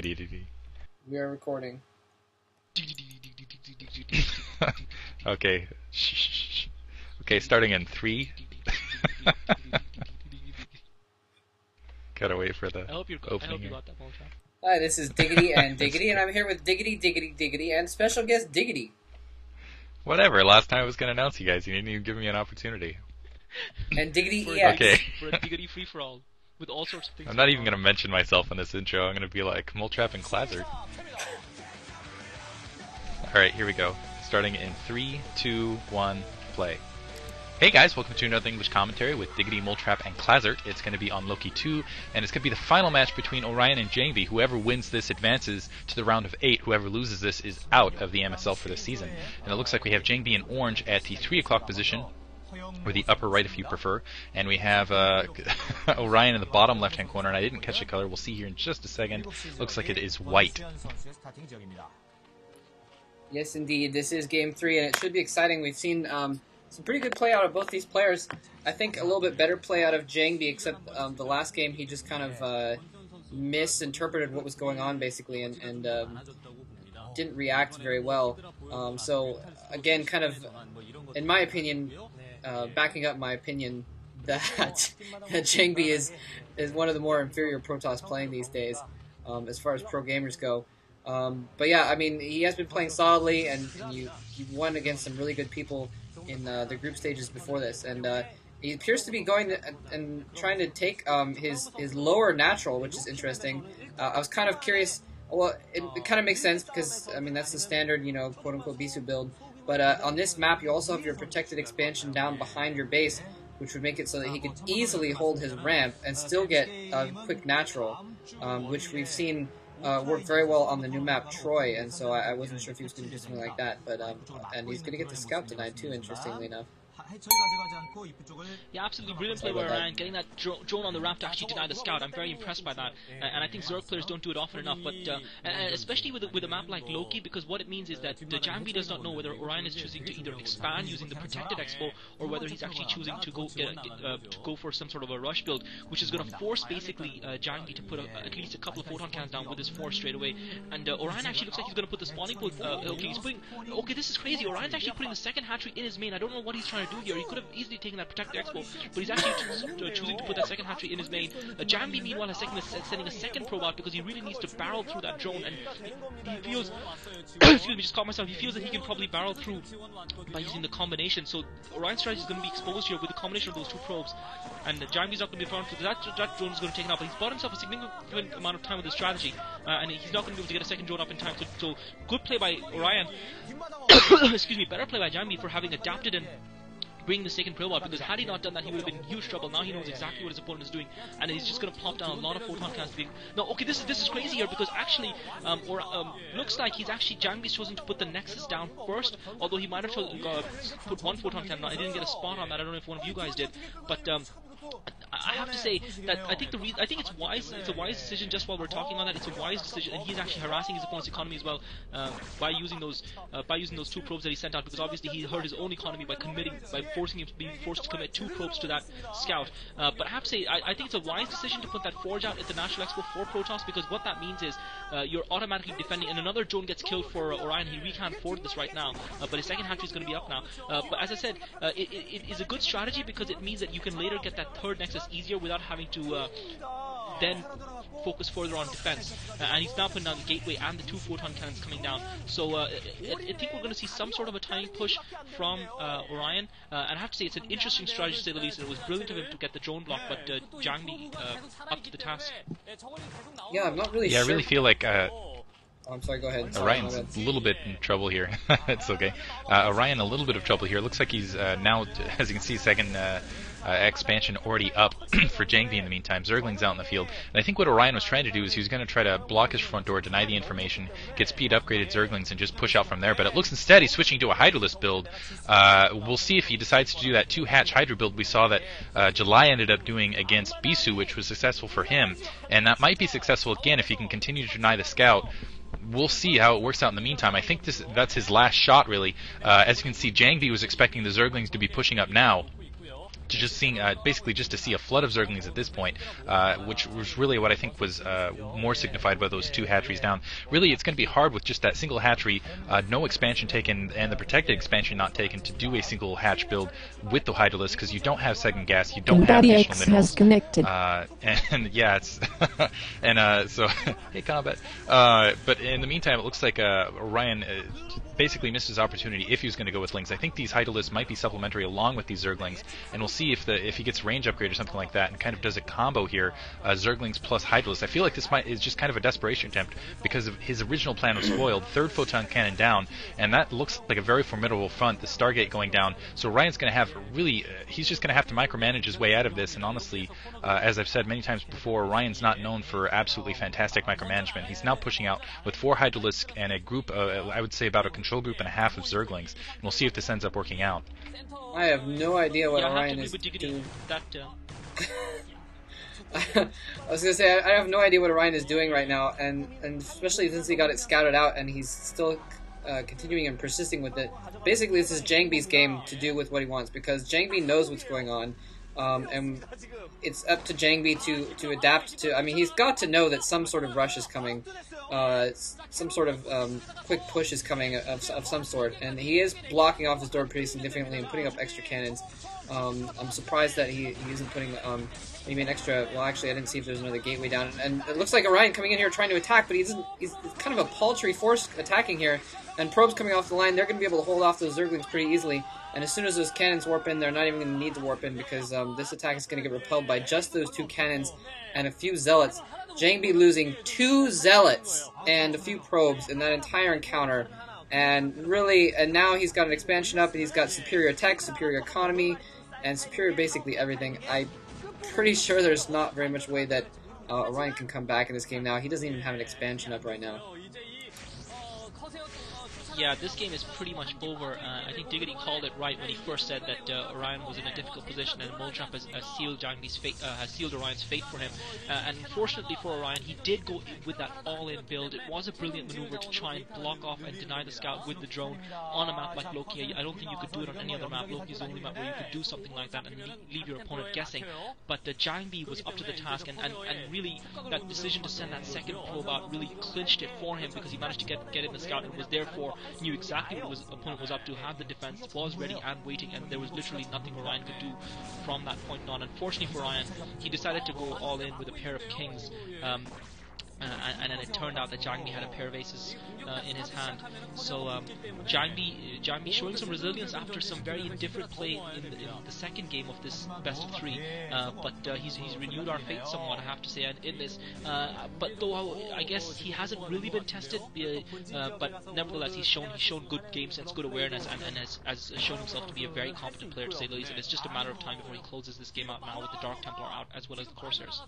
We are recording. okay. Shh, shh, shh. Okay, starting in three. Gotta wait for the I hope you're. I opening hope you got that Molotov. Hi, this is Diggity and Diggity, and I'm here with Diggity, Diggity, Diggity, and special guest Diggity. Whatever. Last time I was gonna announce you guys. You didn't even give me an opportunity. And Diggity For, EX. Okay. for a diggity free for all with all sorts of things. I'm not even gonna mention myself in this intro. I'm gonna be like Moltrap and Clazzard. All right, here we go. Starting in three, two, one, play. Hey guys, welcome to another English commentary with Diggity, Moltrap, and Clazzard. It's going to be on Loki 2, and it's going to be the final match between Orion and Jangbi. Whoever wins this advances to the round of eight. Whoever loses this is out of the MSL for this season. And it looks like we have Jangbi in orange at the three o'clock position, or the upper right if you prefer. And we have uh, Orion in the bottom left hand corner, and I didn't catch the color. We'll see here in just a second. Looks like it is white. Yes, indeed. This is game three, and it should be exciting. We've seen um, some pretty good play out of both these players. I think a little bit better play out of Jangbi, except um, the last game he just kind of uh, misinterpreted what was going on, basically, and, and um, didn't react very well. Um, so, again, kind of, in my opinion, uh, backing up my opinion that, Jangbi is, is one of the more inferior Protoss playing these days, um, as far as pro gamers go. Um, but yeah, I mean, he has been playing solidly, and you you won against some really good people in uh, the group stages before this, and uh, he appears to be going to, and trying to take um, his his lower natural, which is interesting. Uh, I was kind of curious. Well, it, it kind of makes sense because I mean that's the standard, you know, quote unquote Bisu build. But uh, on this map, you also have your protected expansion down behind your base, which would make it so that he could easily hold his ramp and still get a quick natural, um, which we've seen uh, work very well on the new map Troy, and so I, I wasn't sure if he was going to do something like that. But um, and he's going to get the scout denied too. Interestingly enough, Yeah, absolutely brilliant play by that. Orion, getting that dro- drone on the ramp to actually deny the scout. I'm very impressed by that, uh, and I think Zerg players don't do it often enough. But uh, and especially with a, with a map like Loki, because what it means is that the Jambi does not know whether Orion is choosing to either expand using the protected expo or whether he's actually choosing to go get, uh, to go for some sort of a rush build, which is going to force basically uh, Jambi to put a, at least a couple of photon cannons down with his force straight away. And uh, Orion actually looks like he's going to put the spawning. Uh, okay, he's putting. Okay, this is crazy. Orion's actually putting the second hatchery in his main. I don't know what he's trying to do here. He could have easily taken that protected expo, but he's actually choo- choosing to put that second hatchery in his main. Uh, Jambi, meanwhile, taking a, sending a second probe out because he really needs to barrel through that drone, and he, feels. excuse me, just caught myself. He feels that he can probably barrel through by using the combination. So Orion's strategy is going to be exposed here with the combination of those two probes, and uh, Jambi's not going to be found. So that that drone is going to take it out, but he's bought himself a significant amount of time with his strategy, uh, and he's not going to be able to get a second drone up in time. So, so good play by Orion. excuse me, better play by Jambi for having adapted and bringing the second probe out because had he not done that he would have been in huge trouble. Now he knows exactly what his opponent is doing and he's just going to plop down a lot of photon cannons. to be- No, okay, this is this is crazy here because actually, um, or um, looks like he's actually Jambi's chosen to put the Nexus down first. Although he might have chosen, uh, put one photon cannon. I didn't get a spot on that. I don't know if one of you guys did, but. Um, I have to say that I think the re- I think it's wise. It's a wise decision. Just while we're talking on that, it's a wise decision, and he's actually harassing his opponent's economy as well uh, by using those uh, by using those two probes that he sent out. Because obviously he hurt his own economy by committing by forcing him to be forced to commit two probes to that scout. Uh, but I have to say, I, I think it's a wise decision to put that forge out at the National Expo for Protoss because what that means is uh, you're automatically defending, and another drone gets killed for Orion. He we can't afford this right now, uh, but his second hatchery is going to be up now. Uh, but as I said, it, it, it is a good strategy because it means that you can later get that third nexus easier without having to uh, then focus further on defense. Uh, and he's now putting down the gateway and the two photon cannons coming down. So uh, I, I think we're going to see some sort of a timing push from uh, Orion. Uh, and I have to say, it's an interesting strategy to say the least. It was brilliant of him to get the drone block, but uh, Jangbi uh, up to the task. yeah, I'm not really Yeah, I really feel like uh, Oh, I'm sorry. Go ahead. Sorry, Orion's my bad. a little bit in trouble here. it's okay. Uh, Orion a little bit of trouble here. Looks like he's uh, now, as you can see, second uh, uh, expansion already up for Jangbi in the meantime. Zergling's out in the field. And I think what Orion was trying to do is he was going to try to block his front door, deny the information, get speed upgraded Zerglings, and just push out from there. But it looks instead he's switching to a Hydralisk build. Uh, we'll see if he decides to do that two hatch Hydra build we saw that uh, July ended up doing against Bisu, which was successful for him. And that might be successful again if he can continue to deny the scout we'll see how it works out in the meantime. I think this that's his last shot, really. Uh, as you can see, Jangbi was expecting the Zerglings to be pushing up now, to just seeing uh, basically just to see a flood of Zerglings at this point, uh, which was really what I think was uh, more signified by those two hatcheries down. Really, it's going to be hard with just that single hatchery, uh, no expansion taken, and the protected expansion not taken to do a single hatch build with the Hydralisk because you don't have second gas, you don't have additional X minerals. has connected. Uh, and yeah, it's and uh, so hey combat. Uh, but in the meantime, it looks like uh, Orion uh, basically missed his opportunity if he was going to go with Lings. I think these Hydralisks might be supplementary along with these Zerglings, and we'll see if the if he gets range upgrade or something like that, and kind of does a combo here, uh, Zerglings plus Hydralisk. I feel like this might is just kind of a desperation attempt because of his original plan was spoiled. Third photon cannon down, and that looks like a very formidable front. The Stargate going down, so Ryan's going to have really uh, he's just going to have to micromanage his way out of this. And honestly, uh, as I've said many times before, Ryan's not known for absolutely fantastic micromanagement. He's now pushing out with four Hydralisk and a group, uh, I would say about a control group and a half of Zerglings, and we'll see if this ends up working out. I have no idea what yeah, I have to Orion is with Diggity. doing. That uh, I was gonna say I I have no idea what Orion is doing right now, and and especially since he got it scouted out and he's still uh, continuing and persisting with it. Basically, this is Jangbi's game to do with what he wants because Jangbi knows what's going on, um, and it's up to Jangbi to to adapt to. I mean, he's got to know that some sort of rush is coming, uh, some sort of um, quick push is coming of, of some sort, and he is blocking off his door pretty significantly and putting up extra cannons. Um, I'm surprised that he, he isn't putting um, maybe an extra. Well, actually, I didn't see if there's another gateway down. And it looks like Orion coming in here trying to attack, but he doesn't. He's kind of a paltry force attacking here. And probes coming off the line, they're going to be able to hold off those Zerglings pretty easily. And as soon as those cannons warp in, they're not even going to need to warp in because um, this attack is going to get repelled by just those two cannons and a few zealots. Jangbi losing two zealots and a few probes in that entire encounter. And really, and now he's got an expansion up, and he's got superior tech, superior economy, and superior basically everything. I'm pretty sure there's not very much way that uh, Orion can come back in this game now. He doesn't even have an expansion up right now. Yeah, this game is pretty much over. Uh, I think Diggity called it right when he first said that uh, Orion was in a difficult position and Moltrap has, has sealed Jangbi's fate, uh, has sealed Orion's fate for him. Uh, and fortunately for Orion, he did go with that all-in build. It was a brilliant maneuver to try and block off and deny the scout with the drone on a map like Loki. I don't think you could do it on any other map. Loki is the only map where you could do something like that and leave your opponent guessing. But uh, Jangbi was up to the task, and, and, and really that decision to send that second probe out really clinched it for him because he managed to get get in the scout and was therefore knew exactly what his opponent was up to, had the defense, was ready and waiting, and there was literally nothing Ryan could do from that point on. Unfortunately for Ryan, he decided to go all in with a pair of kings. Um, uh, and, and then it turned out that Jangbi had a pair of aces uh, in his hand. So um, Jangbi, Jangbi showing some resilience after some very indifferent play in the, in the second game of this best of three. Uh, but uh, he's, he's renewed our faith somewhat, I have to say, in this. Uh, but though I guess he hasn't really been tested, uh, but nevertheless he's shown he's shown good game sense, good awareness, and, and has, has shown himself to be a very competent player to say the least. And it's just a matter of time before he closes this game out now with the Dark Templar out as well as the Corsairs.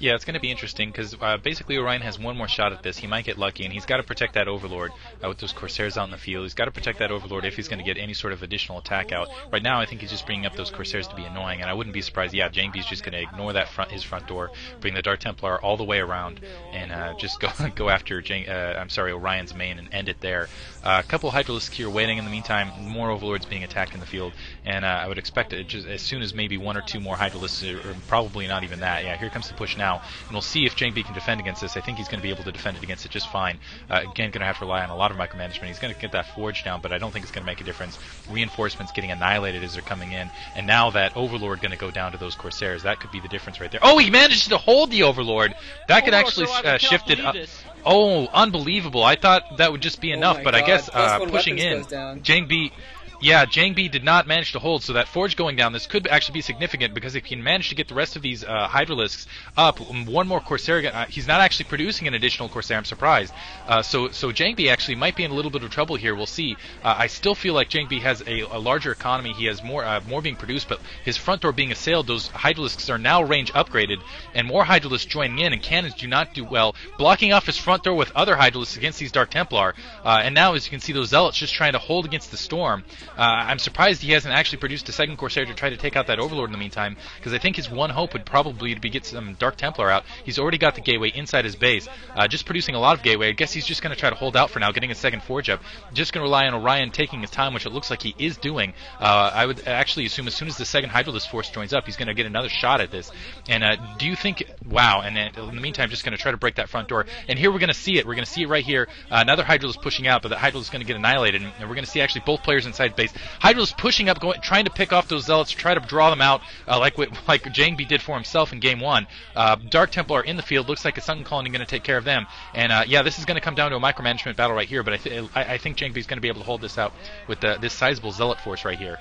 Yeah, it's going to be interesting because basically Orion has one more shot at this. He might get lucky, and he's got to protect that Overlord uh, with those Corsairs out in the field. He's got to protect that Overlord if he's going to get any sort of additional attack out. Right now, I think he's just bringing up those Corsairs to be annoying, and I wouldn't be surprised. Yeah, Jangbi's just going to ignore that front his front door, bring the Dark Templar all the way around, and uh, just go go after Jang- uh, I'm sorry Orion's main and end it there. Uh, a couple Hydralisks here waiting in the meantime. More Overlords being attacked in the field, and uh, I would expect it just as soon as maybe one or two more Hydralisks, or, probably not even that. Yeah, here comes the push now, and we'll see if Jangbi can defend against this. I think he's going to be able to defend it against it just fine. Uh, again, going to have to rely on a lot of micromanagement. He's going to get that forge down, but I don't think it's going to make a difference. Reinforcements getting annihilated as they're coming in, and now that Overlord going to go down to those Corsairs. That could be the difference right there. Oh, he managed to hold the Overlord. That could Oh, actually uh, shift it up. this. Oh, unbelievable! I thought that would just be enough, my but I guess uh, pushing in, weapons goes down. Jangbi. Yeah, Jangbi did not manage to hold, so that forge going down, this could actually be significant because if he can manage to get the rest of these uh, Hydralisks up, one more Corsair, uh, he's not actually producing an additional Corsair. I'm surprised. Uh, so, so Jangbi actually might be in a little bit of trouble here. We'll see. Uh, I still feel like Jangbi has a, a larger economy. He has more, uh, more being produced, but his front door being assailed, those Hydralisks are now range upgraded, and more Hydralisks joining in, and cannons do not do well, blocking off his front door with other Hydralisks against these Dark Templar. Uh, and now, as you can see, those Zealots just trying to hold against the storm. Uh, I'm surprised he hasn't actually produced a second Corsair to try to take out that Overlord in the meantime, because I think his one hope would probably be get some Dark Templar out. He's already got the Gateway inside his base, uh, just producing a lot of Gateway. I guess he's just going to try to hold out for now, getting a second Forge up. Just going to rely on Orion taking his time, which it looks like he is doing. Uh, I would actually assume as soon as the second Hydralisk Force joins up, he's going to get another shot at this. And uh, do you think? Wow! And in the meantime, just going to try to break that front door. And here we're going to see it. We're going to see it right here. Uh, another Hydralisk pushing out, but the Hydralisk is going to get annihilated, and, we're going to see actually both players inside base. Hydralisk pushing up, going, trying to pick off those zealots, try to draw them out, uh, like like Jangbi did for himself in game one. Uh, Dark Templar in the field. Looks like a Sunken Colony going to take care of them. And uh, yeah, this is going to come down to a micromanagement battle right here. But I, th- I, I think Jangbi's going to be able to hold this out with the, this sizable zealot force right here.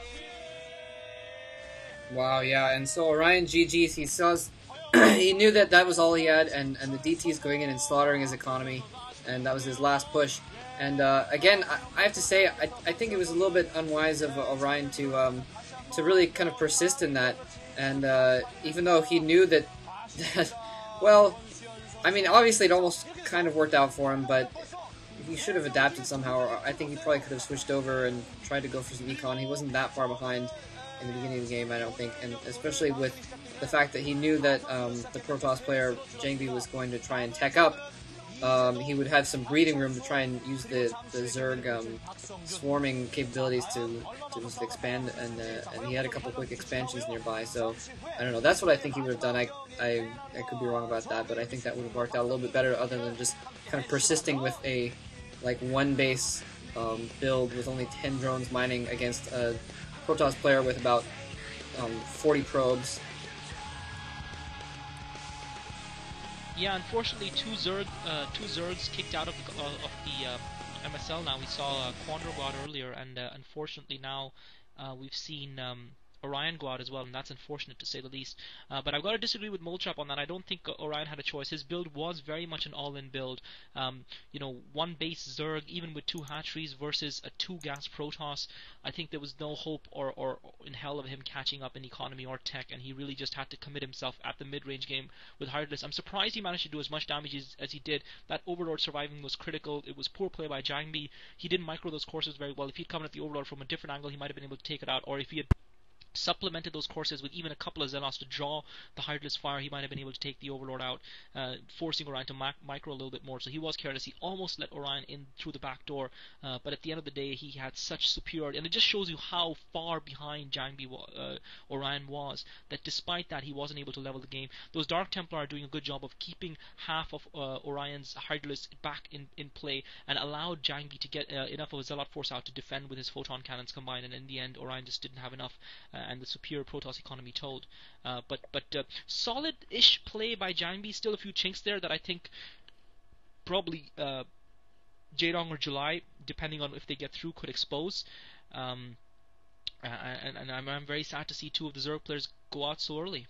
Wow, yeah, and so Orion GG's, he saws, he knew that that was all he had, and, and the DT's going in and slaughtering his economy, and that was his last push. And uh, again, I, I, have to say, I, I think it was a little bit unwise of Orion to um, to really kind of persist in that. And uh, even though he knew that, that, well, I mean, obviously it almost kind of worked out for him, but he should have adapted somehow. I think he probably could have switched over and tried to go for some econ. He wasn't that far behind in the beginning of the game, I don't think, and especially with the fact that he knew that um, the Protoss player Jangbi was going to try and tech up. Um, he would have some breathing room to try and use the the Zerg um, swarming capabilities to to just expand, and uh, and he had a couple quick expansions nearby. So I don't know. That's what I think he would have done. I I I could be wrong about that, but I think that would have worked out a little bit better, other than just kind of persisting with a like one base um, build with only ten drones mining against a Protoss player with about um, 40 probes. Yeah, unfortunately, two Zerg, uh, two Zergs kicked out of the, uh, of the uh, MSL. Now we saw uh, Quandro go earlier, and uh, unfortunately now uh, we've seen um, Orion go out as well, and that's unfortunate to say the least. Uh, but I've got to disagree with Moltrap on that. I don't think Orion had a choice. His build was very much an all-in build. Um, you know, one base Zerg, even with two hatcheries versus a two-gas Protoss. I think there was no hope or, or in hell of him catching up in economy or tech, and he really just had to commit himself at the mid-range game with Hydralisk. I'm surprised he managed to do as much damage as, as he did. That Overlord surviving was critical. It was poor play by Jangbi. He didn't micro those Corsairs very well. If he'd come at the Overlord from a different angle, he might have been able to take it out, or if he had supplemented those Corsairs with even a couple of Xenos to draw the Hydralisk Fire, he might have been able to take the Overlord out, uh, forcing Orion to mac- micro a little bit more. So he was careless. He almost let Orion in through the back door, uh, but at the end of the day, he had such superiority. And it just shows you how far behind Jangbi uh, Orion was, that despite that, he wasn't able to level the game. Those Dark Templar are doing a good job of keeping half of uh, Orion's Hydralisk back in, in play and allowed Jangbi to get uh, enough of a Zealot Force out to defend with his Photon Cannons combined. And in the end, Orion just didn't have enough uh, and the superior Protoss economy told. Uh, but but uh, solid-ish play by Jangbi. Still a few chinks there that I think probably uh, Jaedong or July, depending on if they get through, could expose. Um, and, and I'm, I'm, very sad to see two of the Zerg players go out so early.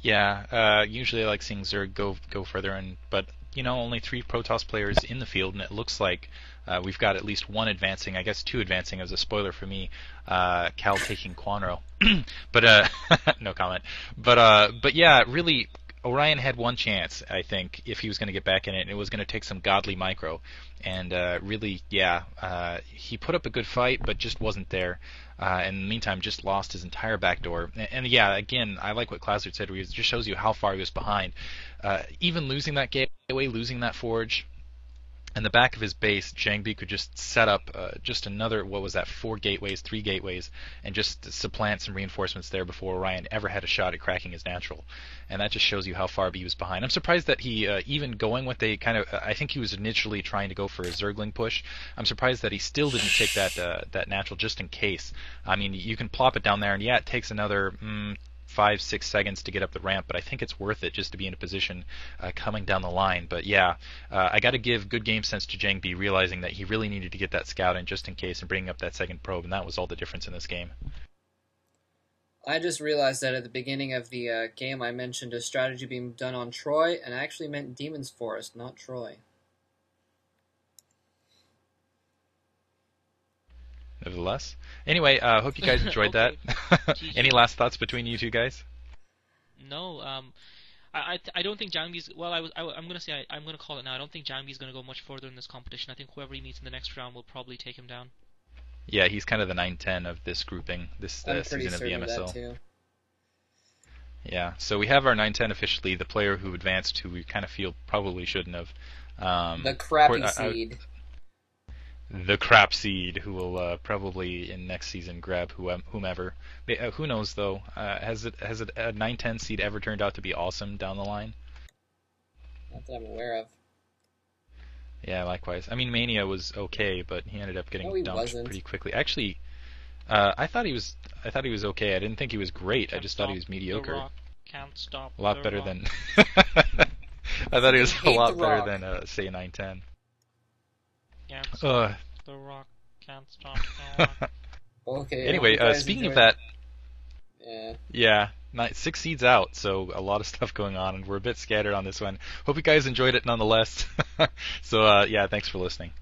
Yeah, uh, usually I like seeing Zerg go go further and but you know only three Protoss players in the field, and it looks like uh, we've got at least one advancing, I guess two advancing as a spoiler for me. Uh, Kal taking Kwanro, but uh, no comment. But uh, but yeah, really, Orion had one chance, I think, if he was going to get back in it, and it was going to take some godly micro. And uh, really, yeah, uh, he put up a good fight, but just wasn't there. And in the meantime, just lost his entire backdoor. And, and yeah, again, I like what Clazzard said, where it just shows you how far he was behind. Even losing that gateway, losing that forge, in the back of his base, Jangbi could just set up uh, just another, what was that, four gateways, three gateways, and just supplant some reinforcements there before Orion ever had a shot at cracking his natural. And that just shows you how far B was behind. I'm surprised that he, uh, even going with a kind of, I think he was initially trying to go for a Zergling push. I'm surprised that he still didn't take that uh, that natural just in case. I mean, you can plop it down there, and yeah, it takes another mm, five, six seconds to get up the ramp, but I think it's worth it just to be in a position uh, coming down the line. But yeah, uh, I got to give good game sense to Jangbi, realizing that he really needed to get that scout in just in case and bringing up that second probe, and that was all the difference in this game. I just realized that at the beginning of the uh, game I mentioned a strategy being done on Troy, and I actually meant Demon's Forest, not Troy. Nevertheless. Anyway, I uh, hope you guys enjoyed that. Any last thoughts between you two guys? No, um, I, I, I don't think Jangbi's. Well, I was, I, am gonna say I, am gonna call it now. I don't think Jangbi's gonna go much further in this competition. I think whoever he meets in the next round will probably take him down. Yeah, he's kind of the 9-10 of this grouping, this uh, season of the certain of MSL. that too. Yeah, so we have our 9-10 officially. The player who advanced, who we kind of feel probably shouldn't have. Um, The crappy Cor- I- I- seed. The crap seed, who will uh, probably in next season grab whomever. But, uh, who knows though? Uh, has it has it a 9-10 seed ever turned out to be awesome down the line? Not that I'm aware of. Yeah, likewise. I mean, Mania was okay, but he ended up getting No, dumped wasn't. pretty quickly. Actually, uh, I thought he was. I thought he was okay. I didn't think he was great. I Can't just thought he stop was The mediocre. Rock, can't stop. A lot the better Rock. than. I thought he was a lot better Rock. than uh, say 910. Can't stop Ugh. the Rock. Can't stop the Rock. Okay. Anyway, uh, guys speaking of that, Yeah. yeah, nine, six seeds out, so a lot of stuff going on, and we're a bit scattered on this one. Hope you guys enjoyed it nonetheless. so uh, yeah, thanks for listening.